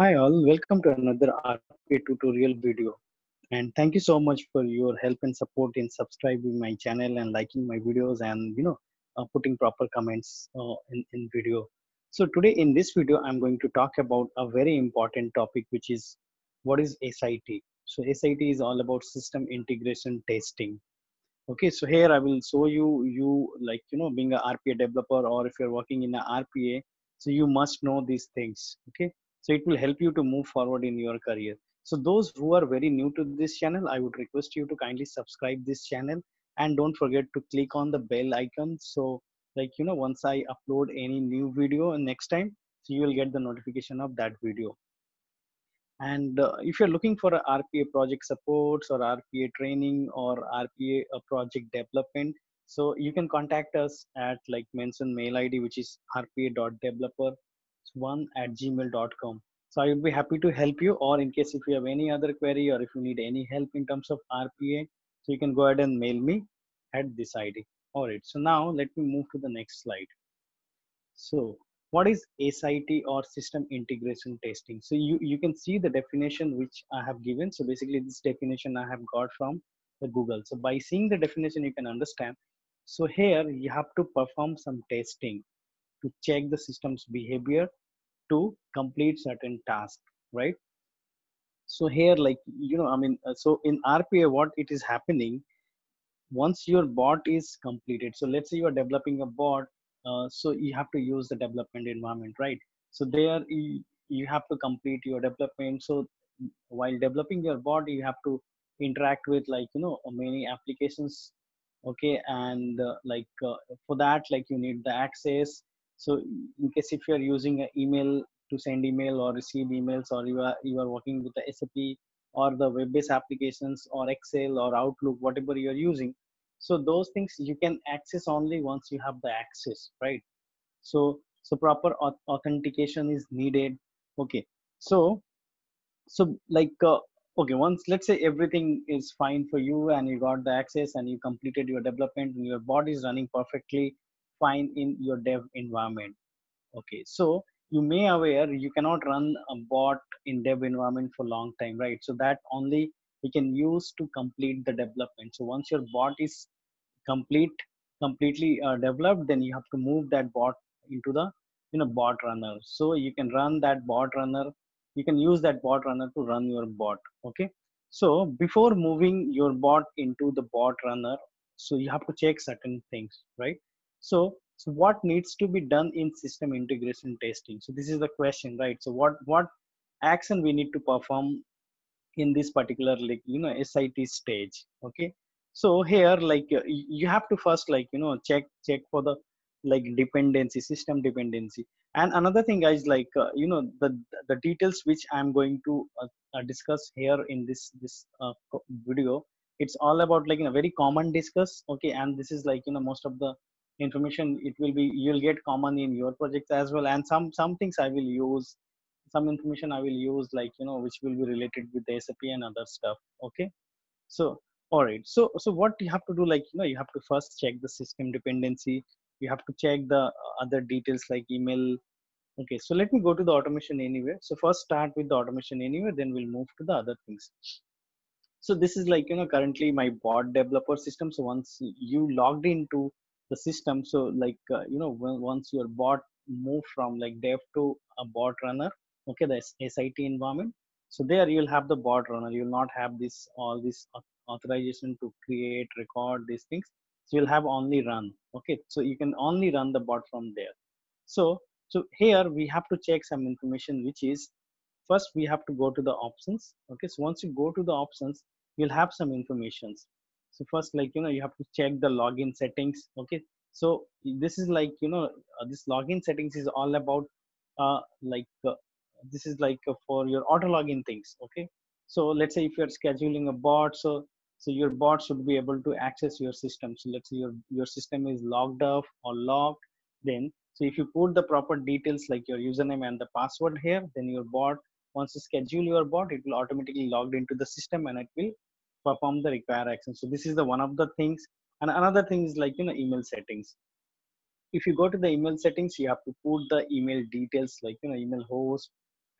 Hi all, welcome to another RPA tutorial video. And thank you so much for your help and support in subscribing my channel and liking my videos and you know uh, putting proper comments uh, in, in video. So today in this video, I'm going to talk about a very important topic, which is what is SIT. So SIT is all about system integration testing. Okay, so here I will show you, you like, you know, being a RPA developer or if you're working in a RPA, so you must know these things. Okay, so it will help you to move forward in your career. So those who are very new to this channel i would request you to kindly subscribe this channel and don't forget to click on the bell icon. So like you know once i upload any new video next time so you will get the notification of that video. And uh, if you're looking for rpa project supports or rpa training or rpa uh, project development so you can contact us at like mention mail id which is rpa.developer one at gmail.com so i will be happy to help you or in case if you have any other query or if you need any help in terms of rpa so you can go ahead and mail me at this id all right so now let me move to the next slide. So what is sit or system integration testing? So you you can see the definition which i have given. So basically this definition i have got from the google. So by seeing the definition you can understand. So here you have to perform some testing to check the system's behavior to complete certain task right? So here like you know i mean uh, so in rpa what it is happening once your bot is completed so let's say you are developing a bot uh, so you have to use the development environment right? So there you, have to complete your development. So while developing your bot you have to interact with like you know many applications okay? And uh, like uh, for that like you need the access so in case if you are using an email to send email or receive emails or you are you are working with the sap or the web-based applications or excel or outlook whatever you are using so those things you can access only once you have the access right? So so proper authentication is needed okay? So so like uh, okay once let's say everything is fine for you and you got the access and you completed your development and your body is running perfectly fine in your dev environment. Okay so you may aware you cannot run a bot in dev environment for long time right? So that only we can use to complete the development. So once your bot is complete completely uh, developed then you have to move that bot into the you know bot runner. So you can run that bot runner you can use that bot runner to run your bot. Okay so before moving your bot into the bot runner so you have to check certain things right so so what needs to be done in system integration testing? So this is the question right? So what what action we need to perform in this particular like you know sit stage okay? So here like you have to first like you know check check for the like dependency system dependency. And another thing guys like uh, you know the the details which i'm going to uh, uh, discuss here in this this uh, video it's all about like in a very common discuss okay? And this is like you know most of the information it will be you'll get common in your projects as well. And some some things i will use some information i will use like you know which will be related with the sap and other stuff okay? So all right. So so what you have to do like you know you have to first check the system dependency. You have to check the uh, other details like email. Okay so let me go to the automation anywhere. So first start with the automation anywhere then we'll move to the other things. So this is like you know currently my bot developer system. So once you logged into the system. So like uh, you know once your bot move from like dev to a bot runner okay the sit environment so there you'll have the bot runner. You'll not have this all this authorization to create record these things. So you'll have only run okay? So you can only run the bot from there. So so here we have to check some information which is first we have to go to the options okay? So once you go to the options you'll have some informations so first like you know you have to check the login settings okay? So this is like you know uh, this login settings is all about uh like uh, this is like uh, for your auto login things okay? So let's say if you're scheduling a bot so so your bot should be able to access your system. So let's say your your system is logged off or logged then so if you put the proper details like your username and the password here then your bot once you schedule your bot it will automatically logged into the system and it will perform the required action so this is the one of the things. And another thing is like you know email settings. If you go to the email settings you have to put the email details like you know email host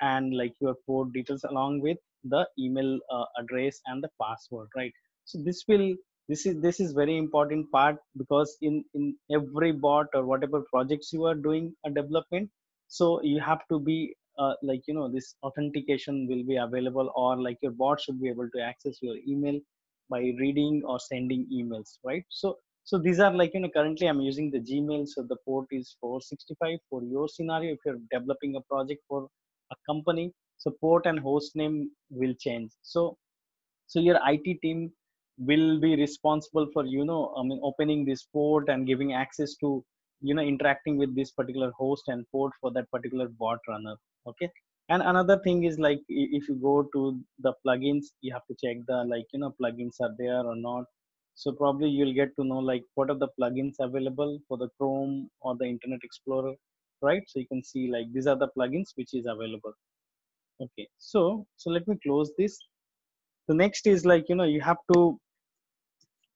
and like your port details along with the email uh, address and the password right? So this will this is this is very important part because in in every bot or whatever projects you are doing a development so you have to be uh, like you know this authentication will be available or like your bot should be able to access your email by reading or sending emails right? So so these are like you know currently i'm using the gmail so the port is 465 for your scenario. If you're developing a project for a company so port and host name will change. So so your it team will be responsible for you know i mean opening this port and giving access to you know interacting with this particular host and port for that particular bot runner okay? And another thing is like if you go to the plugins you have to check the like you know plugins are there or not. So probably you'll get to know like what are the plugins available for the chrome or the internet explorer right? So you can see like these are the plugins which is available okay? So so let me close this. The next is like you know you have to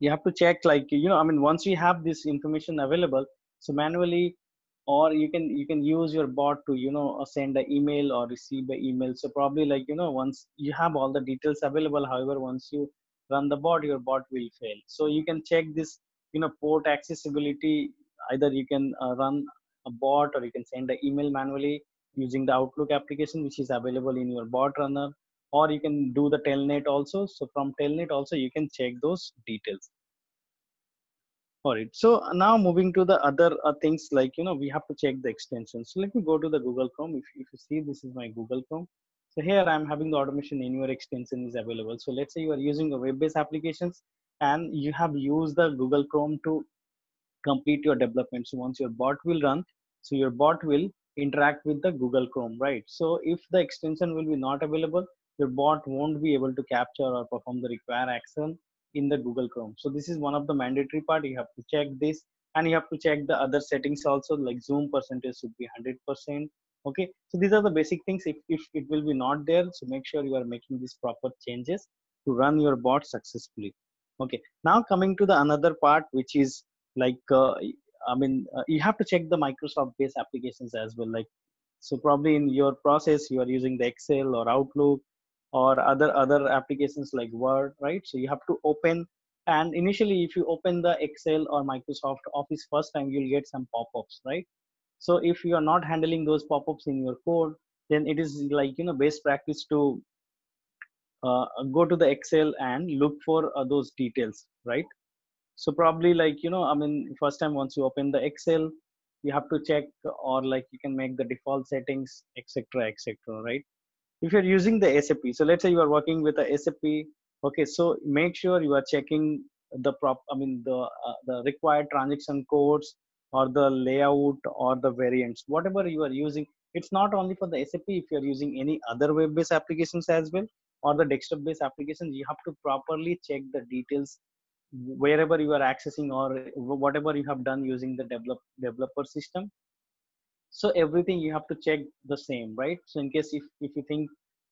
you have to check like you know i mean once you have this information available so manually or you can you can use your bot to you know uh, send an email or receive an email. So probably like you know once you have all the details available however once you run the bot your bot will fail. So you can check this you know port accessibility. Either you can uh, run a bot or you can send an email manually using the outlook application which is available in your bot runner. Or you can do the telnet also. So from telnet also you can check those details all right. So now moving to the other uh, things like, you know, we have to check the extensions. So let me go to the Google Chrome. If, if you see, this is my Google Chrome. So here I'm having the automation anywhere extension is available. So let's say you are using a web-based applications and you have used the Google Chrome to complete your development. So once your bot will run, so your bot will interact with the Google Chrome, right? So if the extension will be not available, your bot won't be able to capture or perform the required action in the Google Chrome. So this is one of the mandatory part. You have to check this and you have to check the other settings also like zoom percentage should be 100%. Okay. So these are the basic things. If, if it will be not there, so make sure you are making these proper changes to run your bot successfully. Okay. Now coming to the another part, which is like, uh, I mean, uh, you have to check the Microsoft based applications as well. Like, so probably in your process, you are using the Excel or Outlook or other other applications like word right? So you have to open and initially if you open the excel or microsoft office first time you'll get some pop-ups right? So if you are not handling those pop-ups in your code then it is like you know best practice to uh, go to the excel and look for uh, those details right? So probably like you know i mean first time once you open the excel you have to check or like you can make the default settings etc etc right if you're using the SAP, so let's say you are working with a SAP, okay, so make sure you are checking the prop, I mean the uh, the required transaction codes or the layout or the variants, whatever you are using. It's not only for the SAP. If you are using any other web-based applications as well or the desktop-based applications, you have to properly check the details wherever you are accessing or whatever you have done using the develop developer system so everything you have to check the same right? So in case if, if you think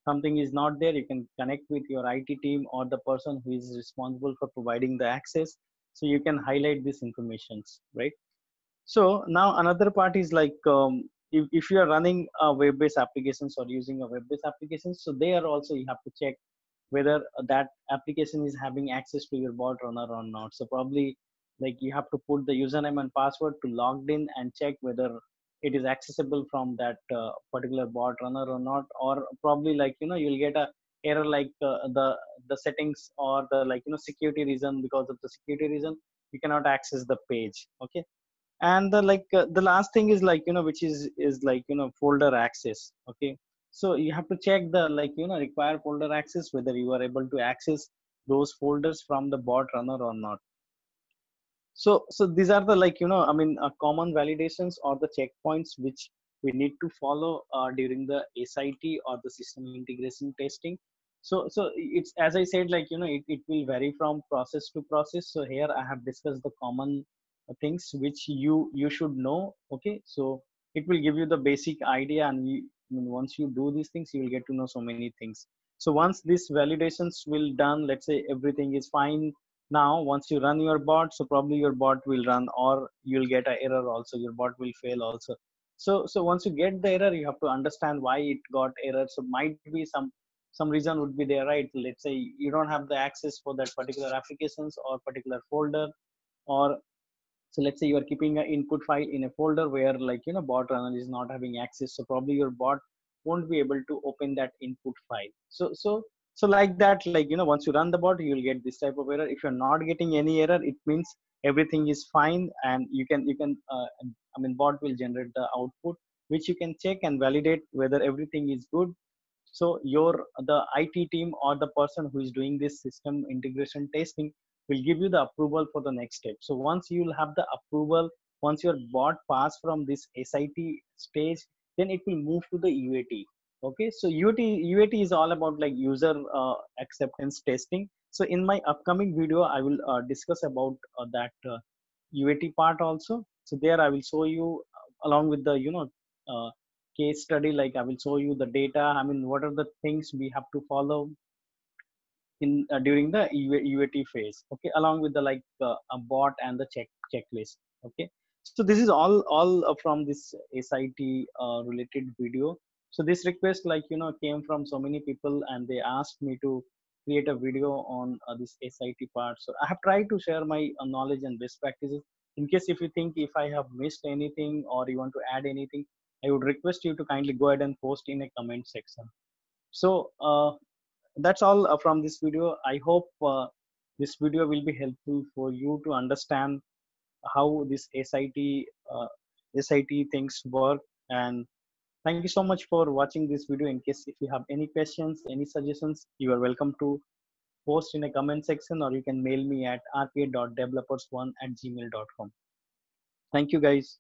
something is not there you can connect with your it team or the person who is responsible for providing the access. So you can highlight these informations right? So now another part is like um, if, if you are running a web-based applications or using a web-based applications so there also you have to check whether that application is having access to your bot runner or not. So probably like you have to put the username and password to logged in and check whether it is accessible from that uh, particular bot runner or not or probably like you know you'll get a error like uh, the the settings or the like you know security reason. Because of the security reason you cannot access the page okay? And the like uh, the last thing is like you know which is is like you know folder access okay? So you have to check the like you know require folder access whether you are able to access those folders from the bot runner or not so so these are the like you know i mean uh, common validations or the checkpoints which we need to follow uh, during the sit or the system integration testing. So so it's as i said like you know it, it will vary from process to process. So here i have discussed the common things which you you should know okay? So it will give you the basic idea and you, I mean, once you do these things you will get to know so many things. So once these validations will done let's say everything is fine now once you run your bot so probably your bot will run or you'll get an error also. Your bot will fail also. So so once you get the error you have to understand why it got error. So might be some some reason would be there right? Let's say you don't have the access for that particular applications or particular folder or so let's say you are keeping an input file in a folder where like you know bot runner is not having access. So probably your bot won't be able to open that input file. So so so like that like you know once you run the bot you'll get this type of error. If you're not getting any error it means everything is fine and you can you can uh, i mean bot will generate the output which you can check and validate whether everything is good. So your the it team or the person who is doing this system integration testing will give you the approval for the next step. So once you'll have the approval once your bot pass from this sit stage then it will move to the uat okay so uat uat is all about like user uh, acceptance testing. So in my upcoming video i will uh, discuss about uh, that uat uh, part also. So there i will show you uh, along with the you know uh, case study like i will show you the data i mean what are the things we have to follow in during the uat phase. Okay along with the like a bot and the check checklist. Okay so this is all all from this sit related video so this request like you know came from so many people and they asked me to create a video on uh, this sit part. So i have tried to share my uh, knowledge and best practices. In case if you think if i have missed anything or you want to add anything i would request you to kindly go ahead and post in a comment section. So uh, that's all uh, from this video. I hope uh, this video will be helpful for you to understand how this sit uh, sit things work and Thank you so much for watching this video. In case if you have any questions, any suggestions, you are welcome to post in a comment section or you can mail me at rpa.developers1 at gmail.com. Thank you guys.